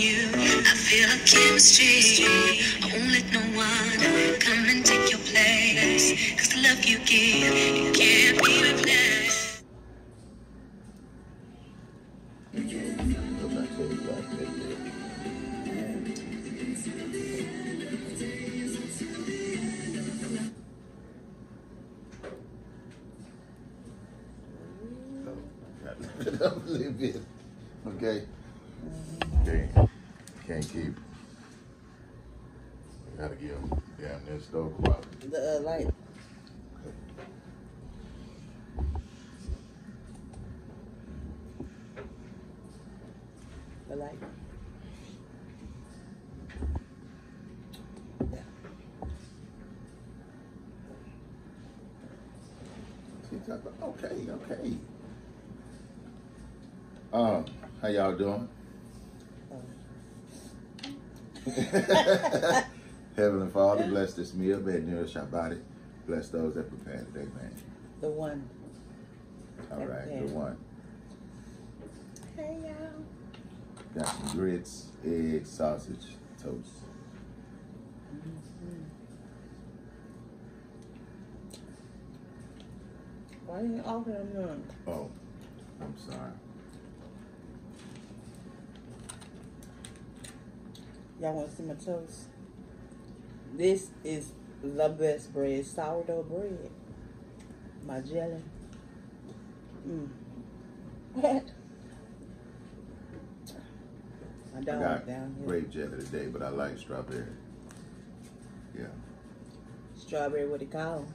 you. I feel a chemistry. I won't let no one come and take your place. Cause the love you give, it can't be replaced. Little. Okay. Okay. Can't keep. Gotta give them damn near stove quality. The uh, light. The light. Yeah. Okay, okay. Um, how y'all doing? Heavenly Father, bless this meal, bed nourish our body. Bless those that prepare today, man. The one. All right, That right, prepared. good one. Hey y'all. Got some grits, eggs, sausage, toast. Why didn't you offer them none? Oh, I'm sorry. Y'all want to see my toast? This is the best bread, sourdough bread. My jelly. Mm. I got down here. grape jelly today, but I like strawberry. Yeah. Strawberry, what it called?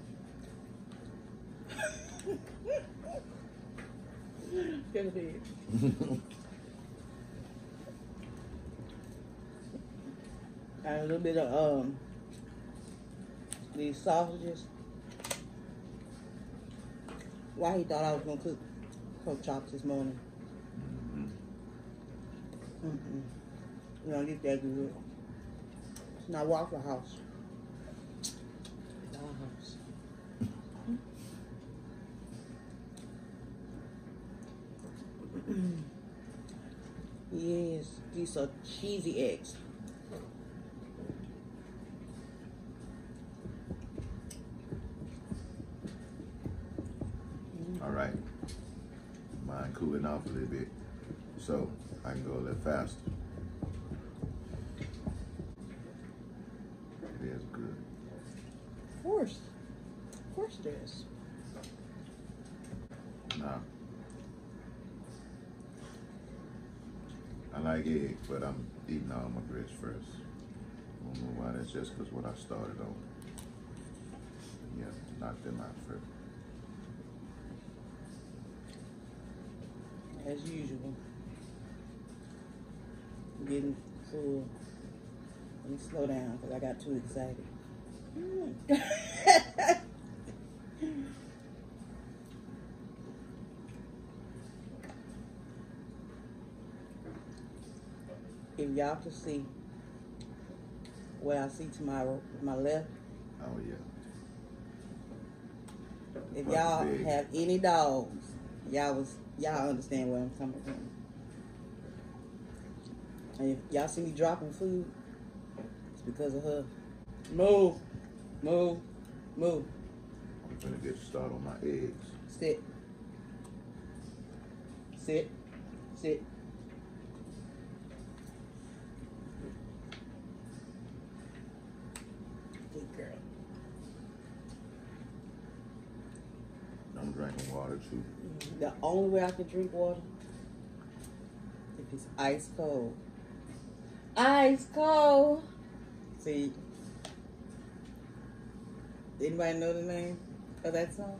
Good a little bit of um these sausages. Why he thought I was gonna cook pork chops this morning? Mhm. Mm-mm. You know, get that good. It's not Waffle House. It's our house. yes, these are cheesy eggs. All right. Mine cooling off a little bit, so I can go a little faster. It is good. Of course. Of course it is. Now, I like eggs, but I'm eating all my grits first. I don't know why that's just because what I started on. Yeah, knock them out first. As usual. Getting full. Let me slow down because I got too excited. if y'all can see what I see to my my left, Oh yeah. if y'all have any dogs, y'all was y'all understand where I'm coming from. And if y'all see me dropping food, it's because of her. Move, move, move. I'm gonna get started on my eggs. Sit. Sit. Sit. Good girl. I'm drinking water too. The only way I can drink water if it's ice cold. Ice cold. See, anybody know the name of that song?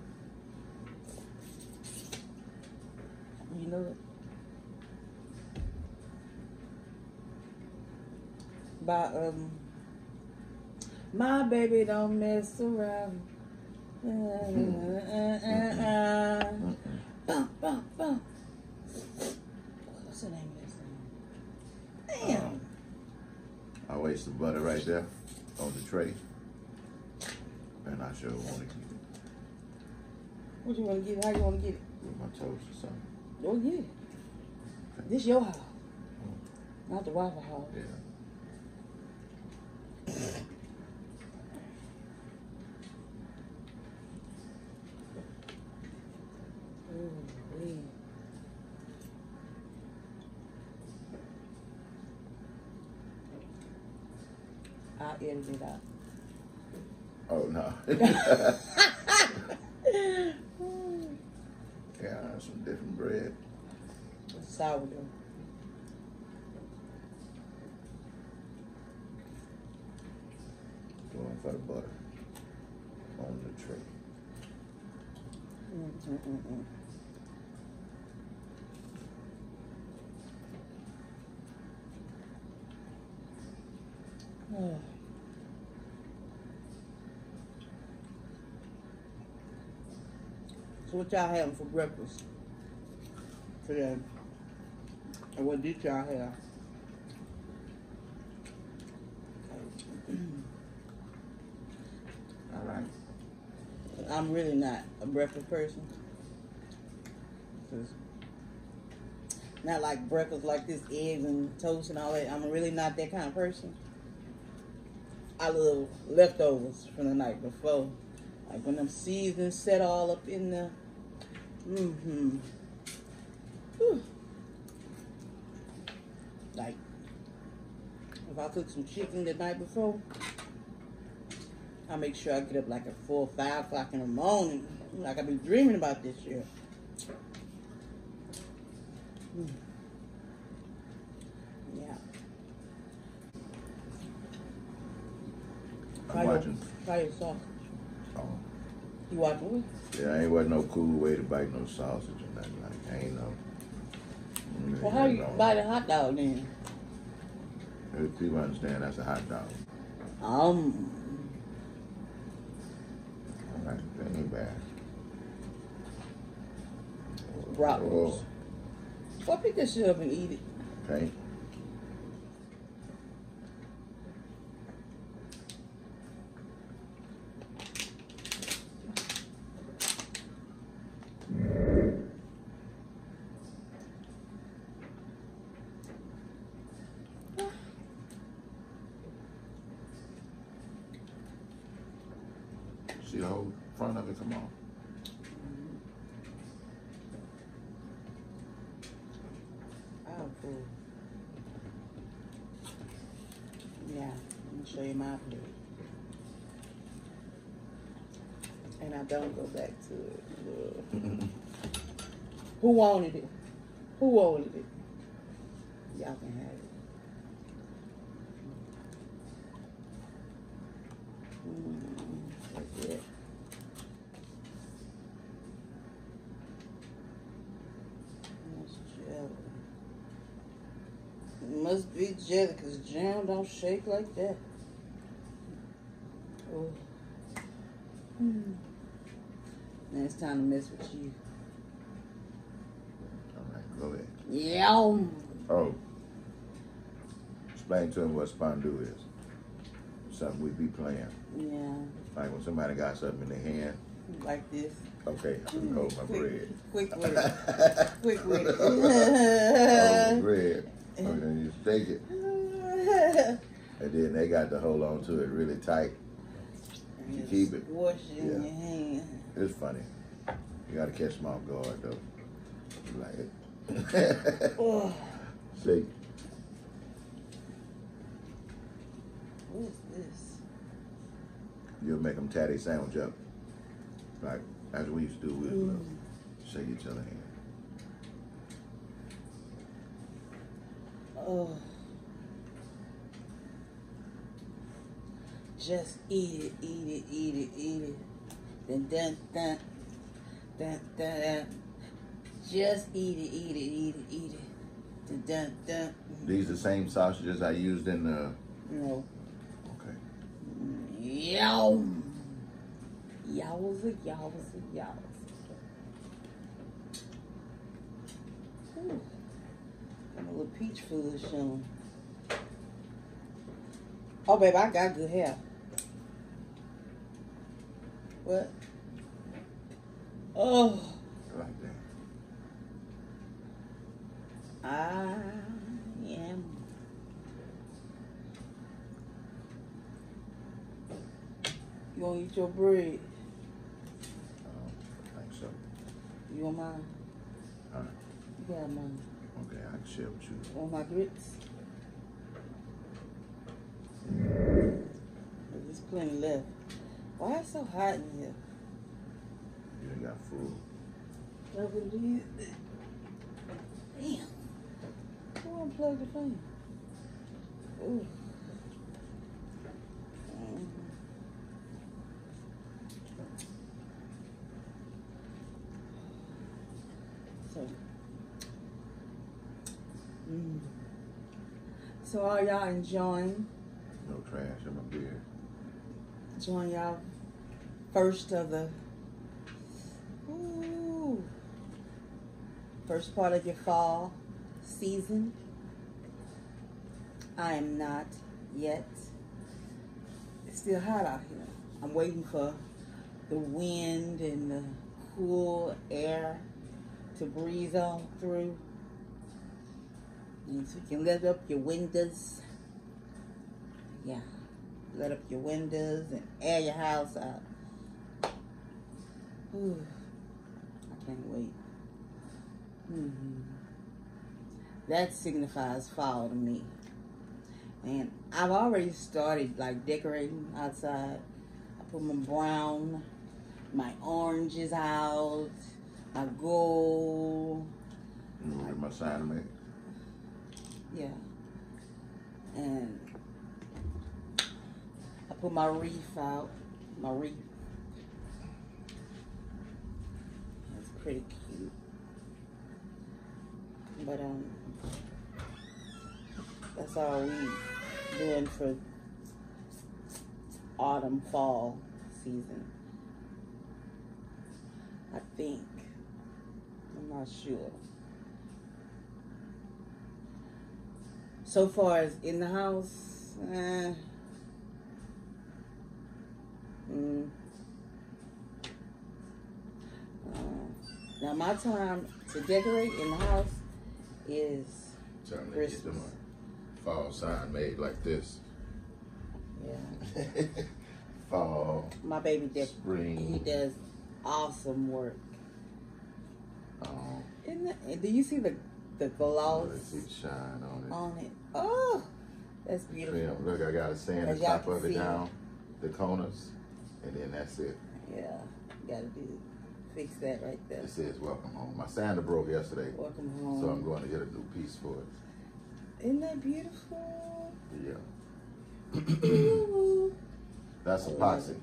You know it? By um, my baby don't mess around. Mm-mm. Bum, bum, bum. What's the name of that song? Damn. I waste the butter right there on the tray. And I sure want to keep it What you want to get? How you want to get it? with my toast or something. Go get it. This your house. Mm. Not the Waffle House. Yeah. Ooh, wee. I'll edit it out. Oh no. yeah, some different bread. Sourdough. Going for the butter on the tray. Mm-mm-mm-mm. Oh. what y'all having for breakfast today? And what did y'all have? All right. I'm really not a breakfast person. Not like breakfast like this, eggs and toast and all that. I'm really not that kind of person. I love leftovers from the night before. Like when them seasons set all up in the mm-hmm. Whew. Like if I cook some chicken the night before, I make sure I get up like at four or five o'clock in the morning. Like I've been dreaming about this year. Mm. Yeah. I'm Try your- watching. Try your sausage. Oh, You watching what? yeah, ain't wasn't no cool way to bite no sausage or nothing like. that. Ain't no. Well, how you no. buy the hot dog then? If People understand that's a hot dog. Um, All right, that ain't bad. bratwurst. Well, pick this shit up and eat it. Oh, okay. See the whole front of it come on. Oh, cool. Yeah, let me show you my plate. And I don't go back to it. Who wanted it? Who wanted it? Y'all can have it. Mm, that's it. That's jelly. It must be jelly because jam don't shake like that. Oh. Hmm. Now it's time to mess with you. All right, go ahead. Yum. Oh. Explain to him what spandu is. Something we be playing. Yeah, Like when somebody got something in their hand. like this. Okay, I can hold my quick, bread. Quick with it. Quick with it. hold bread. Okay, you take it. And then they got to hold on to it really tight. You keep it. Wash it in your hand. It's funny. You gotta catch them off guard though. Like it. Oh, See, what is this? you'll make them tatty sandwich up. Like, as we used to do with Mm. shake each other hand. Oh. Just eat it, eat it, eat it, eat it. Dun dun dun. Dun dun dun. Just eat it, eat it, eat it, eat it. Dun dun dun. These are the same sausages I used in the. No. Okay. Yum. Yowza, yowza, yowza. Ooh couple of peach fuzz soon. Oh, babe, I got good hair. What? Oh. Like that. I am. You gonna eat your bread? I don't think so. You want mine? All right. You got mine. Okay, I can share with you. Want my grits? There's plenty left. Why it's so hot in here? You ain't got food. That what it? Damn. Who unplugged the fan? Ooh. Mhm. So, mm. So are y'all enjoying No trash in my beard. enjoying y'all first of the ooh, first part of your fall season? I am not yet. It's still hot out here. I'm waiting for the wind and the cool air to breeze on through. And so you can let up your windows. Yeah. Let up your windows and air your house out. Ooh, I can't wait. hmm That signifies fall to me. And I've already started like decorating outside. I put my brown, my oranges out, my gold, You know my sign made? Yeah. And I put my wreath out. My wreath. That's pretty cute. But um that's all we doing for autumn fall season. I think. I'm not sure. So far as in the house, eh. Mm. Uh, now my time to decorate in the house is Trying to get them a fall sign made like this. yeah. fall, My baby dec- spring. he does awesome work. Um, Isn't do you see the the gloss let's shine on it. on it? Oh, that's beautiful. Trim. Look, I got to sand the top of it down, the corners, and then that's it. Yeah, gotta do fix that right there. It says welcome home. My sander broke yesterday, Welcome home. so I'm going to get a new piece for it. Isn't that beautiful? Yeah. That's epoxy. it.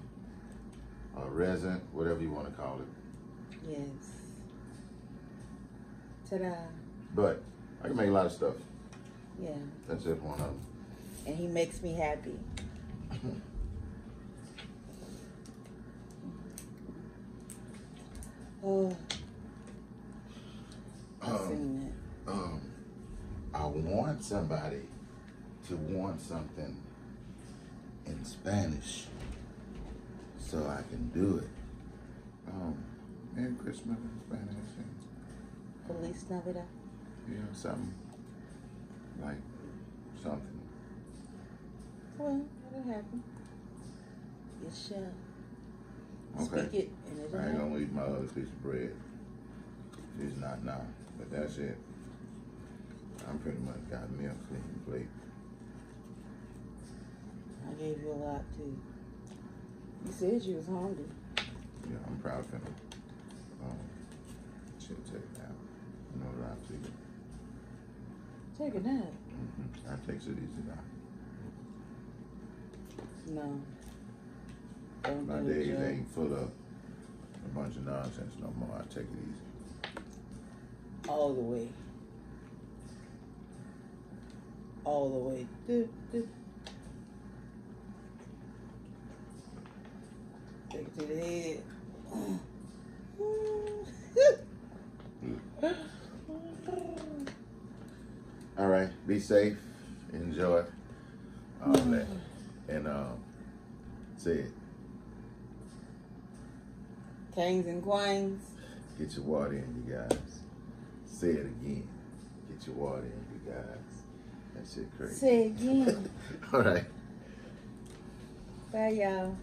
Or resin, whatever you want to call it. yes. Ta-da. But I can make a lot of stuff. Yeah, That's just one of them. and he makes me happy. Oh, Um, um, I want somebody to want something in Spanish so I can do it. Um, Merry Christmas in Spanish. Feliz Navidad. you know, something something. Well, it'll happen. It shall. Okay. Speak it, and it'll I ain't happen. gonna eat my other piece of bread. It's not now, but that's it. I'm pretty much got me a clean plate. I gave you a lot too. You said you was hungry. Yeah, I'm proud of him. Um, should take it out. You know what I see. Take a nap. Mm-hmm. I takes it easy now. No. Don't My days ain't full of a bunch of nonsense no more. I take it easy. All the way. All the way. Do, do. Take it to the head. All right, be safe, enjoy all that, and um, say it. Kings and queens. Get your water in, you guys. Say it again. Get your water in, you guys. That shit crazy. Say it again. All right. Bye, y'all.